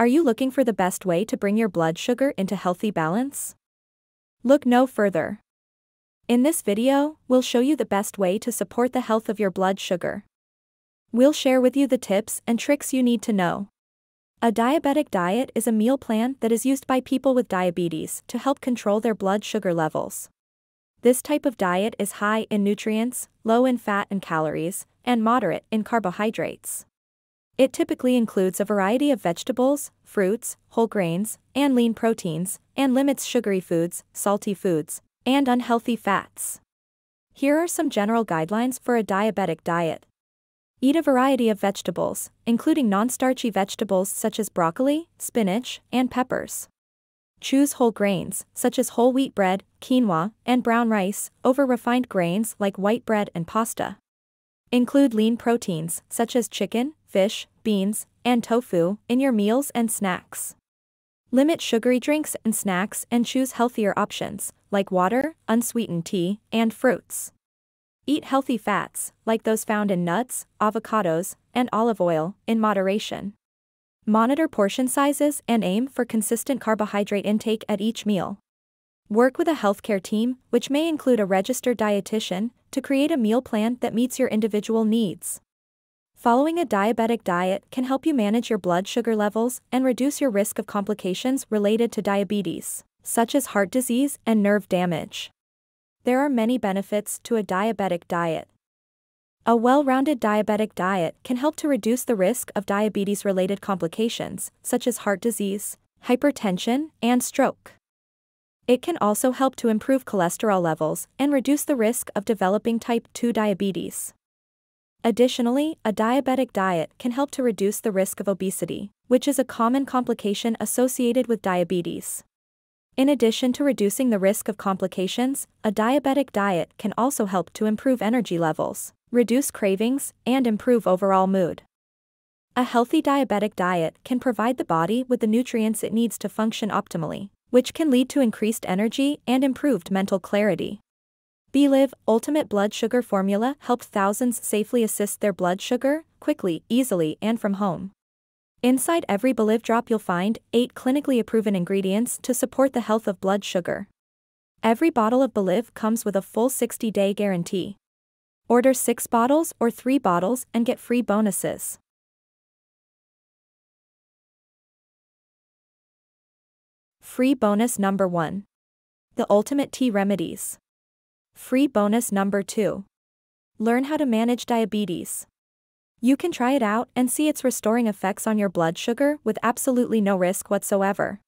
Are you looking for the best way to bring your blood sugar into healthy balance? Look no further. In this video, we'll show you the best way to support the health of your blood sugar. We'll share with you the tips and tricks you need to know. A diabetic diet is a meal plan that is used by people with diabetes to help control their blood sugar levels. This type of diet is high in nutrients, low in fat and calories, and moderate in carbohydrates. It typically includes a variety of vegetables, fruits, whole grains, and lean proteins, and limits sugary foods, salty foods, and unhealthy fats. Here are some general guidelines for a diabetic diet. Eat a variety of vegetables, including non-starchy vegetables such as broccoli, spinach, and peppers. Choose whole grains, such as whole wheat bread, quinoa, and brown rice, over refined grains like white bread and pasta. Include lean proteins, such as chicken, fish, beans, and tofu, in your meals and snacks. Limit sugary drinks and snacks and choose healthier options, like water, unsweetened tea, and fruits. Eat healthy fats, like those found in nuts, avocados, and olive oil, in moderation. Monitor portion sizes and aim for consistent carbohydrate intake at each meal. Work with a healthcare team, which may include a registered dietitian, to create a meal plan that meets your individual needs. Following a diabetic diet can help you manage your blood sugar levels and reduce your risk of complications related to diabetes, such as heart disease and nerve damage. There are many benefits to a diabetic diet. A well-rounded diabetic diet can help to reduce the risk of diabetes-related complications, such as heart disease, hypertension, and stroke. It can also help to improve cholesterol levels and reduce the risk of developing type 2 diabetes. Additionally, a diabetic diet can help to reduce the risk of obesity, which is a common complication associated with diabetes. In addition to reducing the risk of complications, a diabetic diet can also help to improve energy levels, reduce cravings, and improve overall mood. A healthy diabetic diet can provide the body with the nutrients it needs to function optimally which can lead to increased energy and improved mental clarity. BeLiv Ultimate Blood Sugar Formula helped thousands safely assist their blood sugar, quickly, easily, and from home. Inside every BeLiv drop you'll find 8 clinically proven ingredients to support the health of blood sugar. Every bottle of BeLiv comes with a full 60-day guarantee. Order 6 bottles or 3 bottles and get free bonuses. Free bonus number 1. The Ultimate Tea Remedies. Free bonus number 2. Learn how to manage diabetes. You can try it out and see its restoring effects on your blood sugar with absolutely no risk whatsoever.